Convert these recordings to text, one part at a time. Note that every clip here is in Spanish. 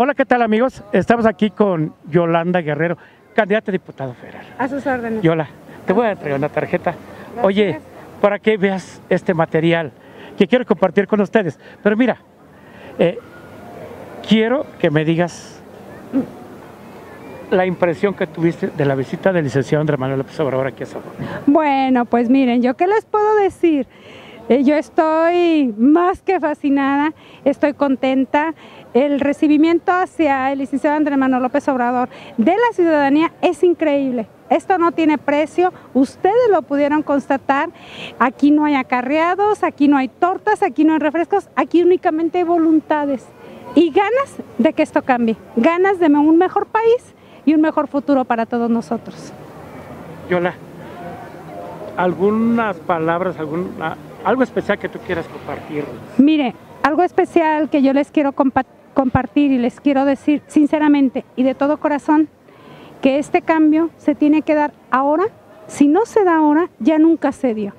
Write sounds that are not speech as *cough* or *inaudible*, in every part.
Hola, ¿qué tal amigos? Estamos aquí con Yolanda Guerrero, candidata a diputado federal. A sus órdenes. Yola, te voy a entregar una tarjeta. Oye, para que veas este material que quiero compartir con ustedes. Pero mira, eh, quiero que me digas la impresión que tuviste de la visita del licenciado Andrés Manuel López Obrador aquí a Sonora. Bueno, pues miren, ¿yo qué les puedo decir? Eh, yo estoy más que fascinada, estoy contenta. El recibimiento hacia el licenciado Andrés Manuel López Obrador de la ciudadanía es increíble. Esto no tiene precio, ustedes lo pudieron constatar. Aquí no hay acarreados, aquí no hay tortas, aquí no hay refrescos, aquí únicamente hay voluntades y ganas de que esto cambie, ganas de un mejor país y un mejor futuro para todos nosotros. Yola, algunas palabras, alguna, algo especial que tú quieras compartir. Mire, algo especial que yo les quiero compartir y les quiero decir sinceramente y de todo corazón, que este cambio se tiene que dar ahora. Si no se da ahora, ya nunca se dio.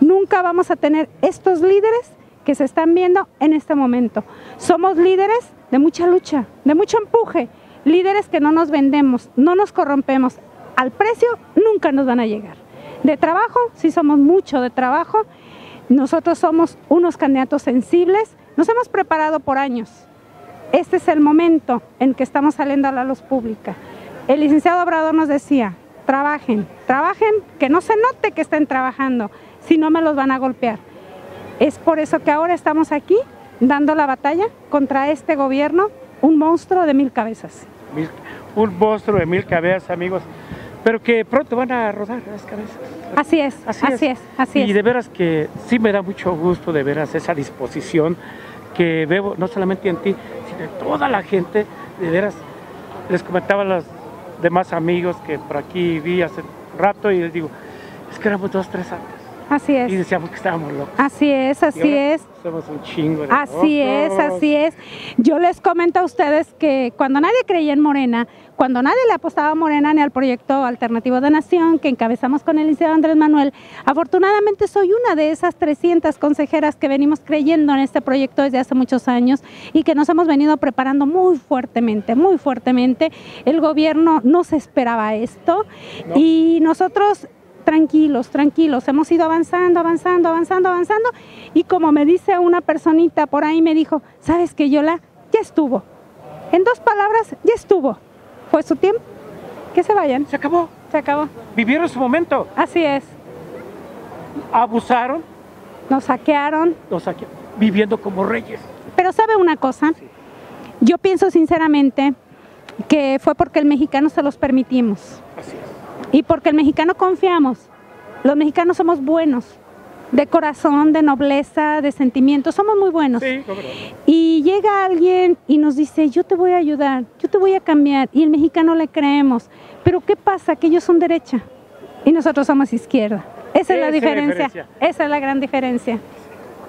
Nunca vamos a tener estos líderes que se están viendo en este momento. Somos líderes de mucha lucha, de mucho empuje, líderes que no nos vendemos, no nos corrompemos. Al precio nunca nos van a llegar. De trabajo, sí somos mucho de trabajo. Nosotros somos unos candidatos sensibles, nos hemos preparado por años. Este es el momento en que estamos saliendo a la luz pública. El licenciado Obrador nos decía, trabajen, trabajen, que no se note que estén trabajando, si no me los van a golpear. Es por eso que ahora estamos aquí dando la batalla contra este gobierno, un monstruo de mil cabezas. un monstruo de mil cabezas, amigos, pero que pronto van a rodar las cabezas. Así es, así, es, así es. Y de veras que sí me da mucho gusto de veras esa disposición que veo no solamente en ti, sino en toda la gente, de veras, les comentaba las demás amigos que por aquí vi hace rato y les digo, es que éramos dos, tres años. Así es. Y decíamos que estábamos locos. Así es, así es. Somos un chingo de Así es, así es. Yo les comento a ustedes que cuando nadie creía en Morena, cuando nadie le apostaba a Morena ni al proyecto alternativo de nación que encabezamos con el licenciado Andrés Manuel, afortunadamente soy una de esas 300 consejeras que venimos creyendo en este proyecto desde hace muchos años y que nos hemos venido preparando muy fuertemente, muy fuertemente. El gobierno no se esperaba esto y nosotros tranquilos, tranquilos, hemos ido avanzando, avanzando, avanzando, avanzando. Y como me dice una personita por ahí, me dijo, ¿sabes qué, Yola? Ya estuvo. En dos palabras, ya estuvo. Fue su tiempo. Que se vayan. Se acabó. Se acabó. Vivieron su momento. Así es. Abusaron. Nos saquearon. Nos saquearon. Viviendo como reyes. Pero sabe una cosa. Yo pienso sinceramente que fue porque el mexicano se los permitimos. Así es. Y porque el mexicano confiamos. Los mexicanos somos buenos, de corazón, de nobleza, de sentimientos, somos muy buenos. Sí, y llega alguien y nos dice, yo te voy a ayudar, yo te voy a cambiar, y el mexicano le creemos. Pero ¿qué pasa? Que ellos son derecha y nosotros somos izquierda. Esa es la diferencia. Esa es la gran diferencia.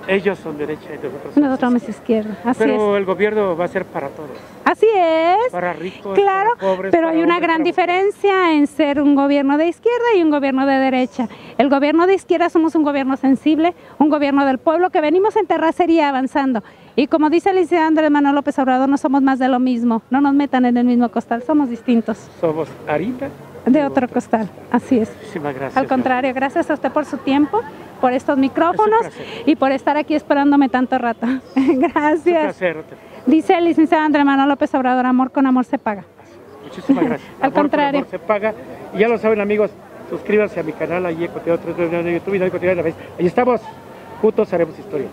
Ellos son derecha y nosotros, nosotros somos izquierda. Así Pero el gobierno va a ser para todos. Así es. Para ricos, claro, para pobres. Pero hay una gran diferencia en ser un gobierno de izquierda y un gobierno de derecha. El gobierno de izquierda somos un gobierno sensible, un gobierno del pueblo que venimos en terracería avanzando. Y como dice el licenciado Andrés Manuel López Obrador, no somos más de lo mismo. No nos metan en el mismo costal, somos distintos. Somos harina. De otro costal, así es. Muchísimas gracias. Al contrario, gracias a usted por su tiempo por estos micrófonos y por estar aquí esperándome tanto rato. *laughs* Gracias. Dice el licenciado Andrés Manuel López Obrador, amor con amor se paga. Muchísimas *laughs* gracias. Al contrario. amor se paga. Y ya lo saben amigos, suscríbanse a mi canal, allí en YouTube, y Ahí estamos, juntos haremos historia.